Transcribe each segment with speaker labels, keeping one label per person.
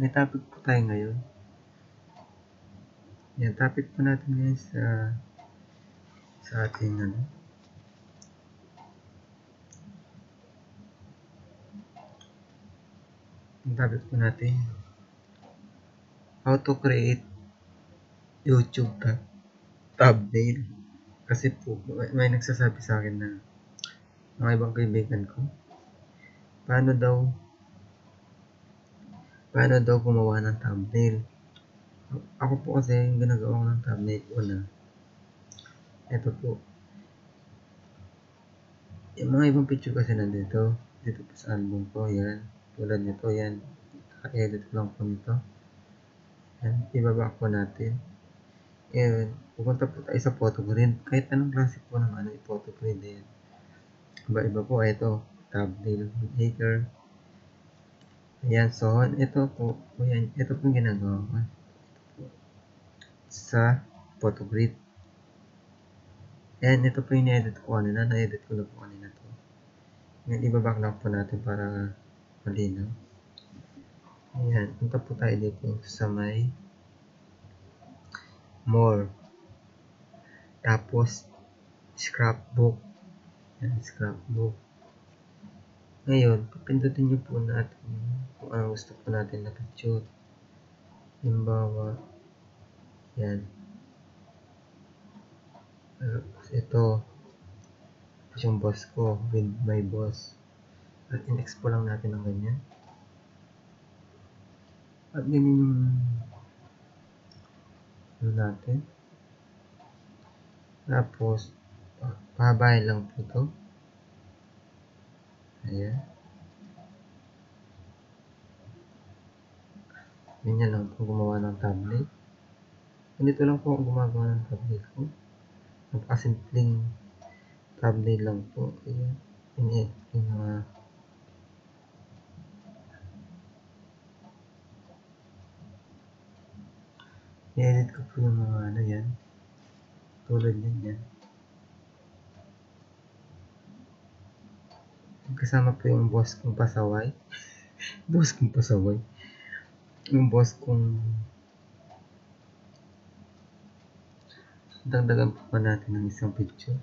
Speaker 1: may topic po tayo ngayon. Yan, topic po natin ngayon sa sa ating ano. Ang topic po natin how to create YouTube tab thumbnail. Kasi po, may, may nagsasabi sa akin na mga ibang kaibigan ko, paano daw paano daw gumawa ng thumbnail. Ako po kasi yung ginagawa ko ng thumbnail una. Ito po. Yung mga ibang picture kasi nandito. Dito po sa album ko. Yan. Tulad nito. Yan. Edit lang po nito. Yan. Ibaba po natin. Yan. Pupunta po tayo sa photo grid. Kahit anong klase po ng ano, photo grid. Yan. Iba-iba po. Ito. Thumbnail maker. Ayan, so, ito po, po yan, ito po ginagawa ko sa photo grid. Ayan, ito po yung na-edit ko kanina, na-edit ko na po kanina to. Ngayon, ibaback po natin para malinaw. Ayan, punta po tayo dito sa may more. Tapos, scrapbook. Ayan, scrapbook. Ngayon, papindutin nyo po natin kung ano gusto po natin na picture. Halimbawa, yan. Tapos ito, tapos yung boss ko, with my boss. At in-expo lang natin ng ganyan. At ganyan yung ano natin. Tapos, pahabahin lang po ito. Ayan. Ganyan lang po gumawa ng tablet. Ganito lang po ang gumagawa ng tablet ko. Napakasimpleng tablet lang po. Ayan. Ini yung mga i-edit ko po yung mga ano yan. Tulad yan yan. kasama po yung boss kong pasaway. boss kong pasaway. Yung boss kong dagdagan pa natin ng isang picture.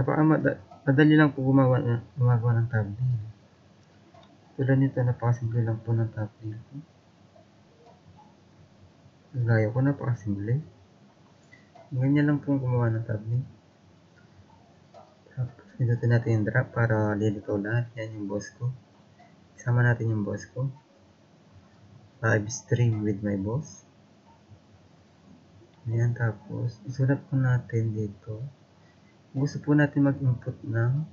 Speaker 1: Napaka madali lang po gumawa, na, gumagawa ng thumbnail. Tulad nito, napakasimple lang po ng thumbnail ko. Gaya ko, napakasimple. Ganyan lang po gumawa ng thumbnail. Tapos, pindutin natin yung drop para lilitaw lahat. Yan yung boss ko. Isama natin yung boss ko. Live stream with my boss. Ayan, tapos, isulat po natin dito gusto po natin mag-input ng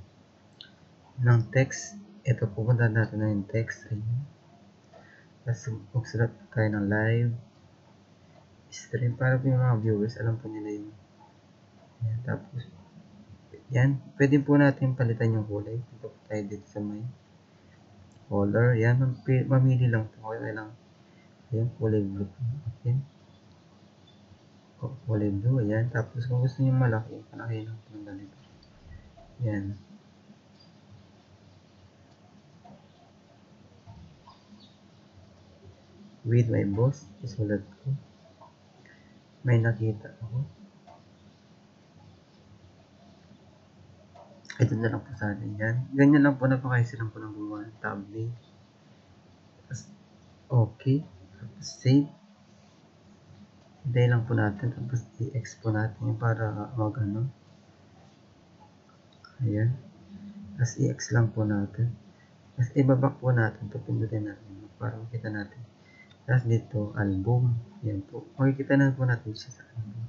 Speaker 1: ng text. Ito po, punta natin na yung text. Ayun. Tapos, magsulat tayo ng live stream para po yung mga viewers, alam po nila yung yan. Tapos, yan. Pwede po natin palitan yung kulay. Punta po tayo dito sa may color. Yan. Mamili lang po. Okay lang. Ayan, kulay blue. Okay kulay blue, ayan. Tapos kung gusto niyo malaki, malaki lang po ng ganito. Ayan. With my boss, isulat ko. May nakita ako. Ito na lang po sa atin yan. Ganyan lang po, napakaisi lang po ng gumawa ng tablet. Okay. Tapos save. Hintay lang po natin. Tapos i-expo natin para mag ano. Ayan. Tapos i-ex lang po natin. Tapos ibabak po natin. Papindutin natin para makita natin. Tapos dito, album. Yan po. Makikita na po natin siya sa album.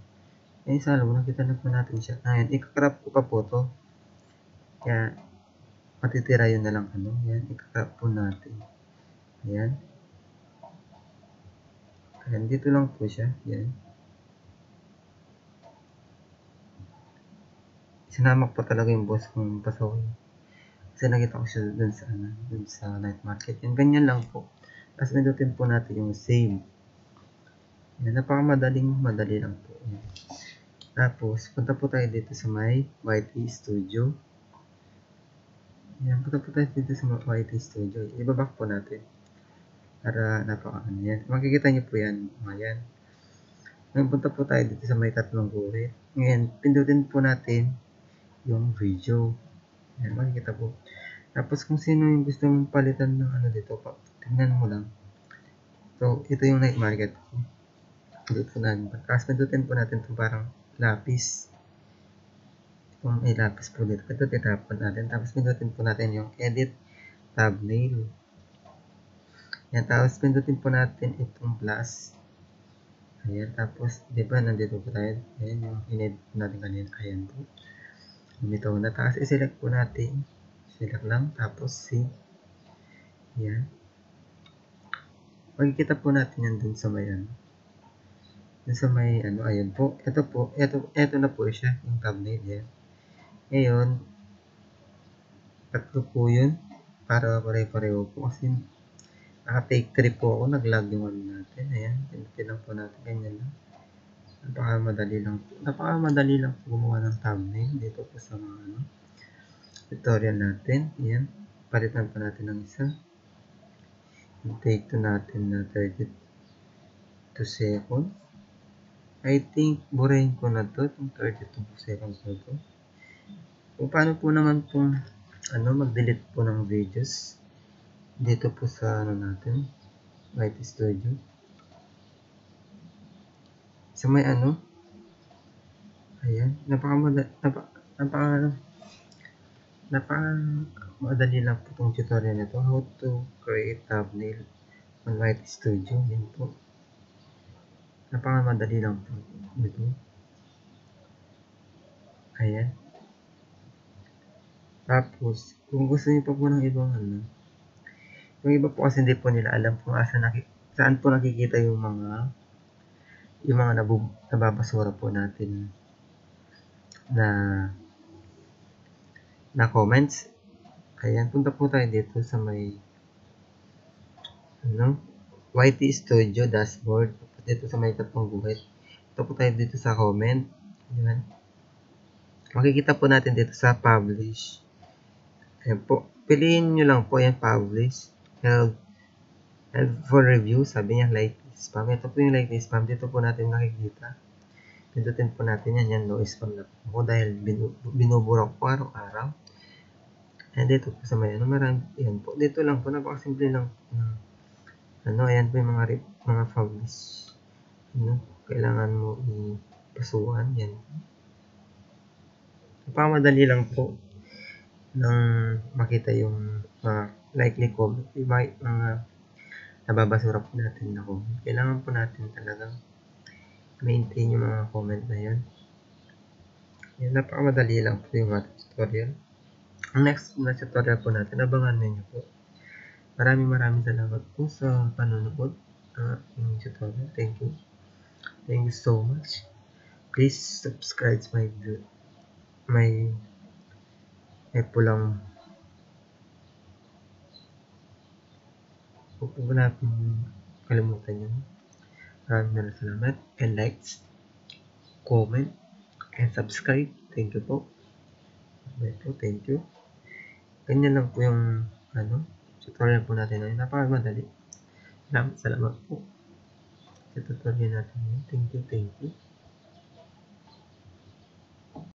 Speaker 1: Yan sa loob, nakita na po natin siya. Ayan, ikakrap ko pa po to. Kaya, matitira yun na lang ano. Yan, ikakrap po natin. Ayan. Ayan, dito lang po siya. Yan. Sinama ko talaga yung boss kong pasawin. Kasi nakita ko siya dun sa, ano, dun sa night market. Yan, ganyan lang po. Tapos pindutin po natin yung save. Yan, napakamadaling madali lang po. Yan. Tapos, punta po tayo dito sa may YT Studio. Yan, punta po tayo dito sa YT Studio. Ibaback po natin. Para napaka ano yan. Makikita niyo po yan. Ayan. Ngayon, punta po tayo dito sa may tatlong guhit. Ngayon, pindutin po natin yung video. Yan, makikita po. Tapos, kung sino yung gusto mong palitan ng ano dito, pa, tingnan mo lang. So, ito yung night market ko. Dito po natin. Tapos, pindutin po natin itong parang lapis. Itong may lapis po dito. Ito, titapon natin. Tapos, pindutin po natin yung edit thumbnail. Yan, tapos pindutin po natin itong plus. Ayan, tapos, di ba, nandito po tayo. Ayan, yung inedit natin kanina. Ayan po. Dito na. Tapos, i-select po natin. Select lang. Tapos, save. Ayan. Magkikita po natin yan dun sa may ano. Dun sa may ano, ayan po. Ito po, ito, ito na po siya, yung thumbnail yan. Ngayon, tatlo po yun. Para pare-pareho po. Kasi, naka-take 3 po ako. Nag-log yung ano natin. Ayan, pinutin lang po natin. Ganyan lang. Napaka-madali lang po. Napaka-madali lang po gumawa ng thumbnail. Dito po sa mga ano, tutorial natin. Ayan. Palitan pa natin ng isa take to natin na 32 seconds. I think, burahin ko na to, itong 32 seconds na to. Kung paano po naman pong, ano, mag-delete po ng videos. Dito po sa, ano natin, White Studio. Sa may ano, ayan, napaka, napaka, napaka, napaka, madali lang po itong tutorial nito. How to create thumbnail on White Studio. Yan po. Napaka madali lang po ito. Ayan. Tapos kung gusto niyo pa po ng ibang ano yung iba po kasi hindi po nila alam kung asa naki, saan po nakikita yung mga yung mga nabub, nababasura po natin na na comments Ayan, punta po tayo dito sa may ano, YT Studio dashboard. Dito sa may tatlong guhit. Ito po tayo dito sa comment. Ayan. Makikita po natin dito sa publish. Ayan po. Piliin nyo lang po yan publish. Held for review. Sabi niya like spam. Ito po yung like spam. Dito po natin nakikita. Pindutin po natin yan. Yan, no spam na po. Dahil binubura ko araw-araw. Ayan, dito po sa may ano, marami, yan po. Dito lang po, napakasimple lang. Ano, ayan po yung mga, mga publish. Ano, kailangan mo ipasuhan, yan. Napamadali lang po nang makita yung mga likely comment. Yung mga, mga nababasura po natin na comment. Kailangan po natin talagang maintain yung mga comment na yan. Yan, napakamadali lang po yung ating tutorial. Ang next na tutorial po natin, abangan ninyo po. Maraming maraming salamat po sa panonood ng aking tutorial. Thank you. Thank you so much. Please subscribe my my may pulang huwag natin kalimutan yun. Maraming maraming salamat. And like, comment, and subscribe. Thank you po. Ito, thank you. Ganyan lang po yung ano, tutorial po natin ngayon. Napakamadali. Salamat, salamat po sa tutorial natin ngayon. Thank you, thank you.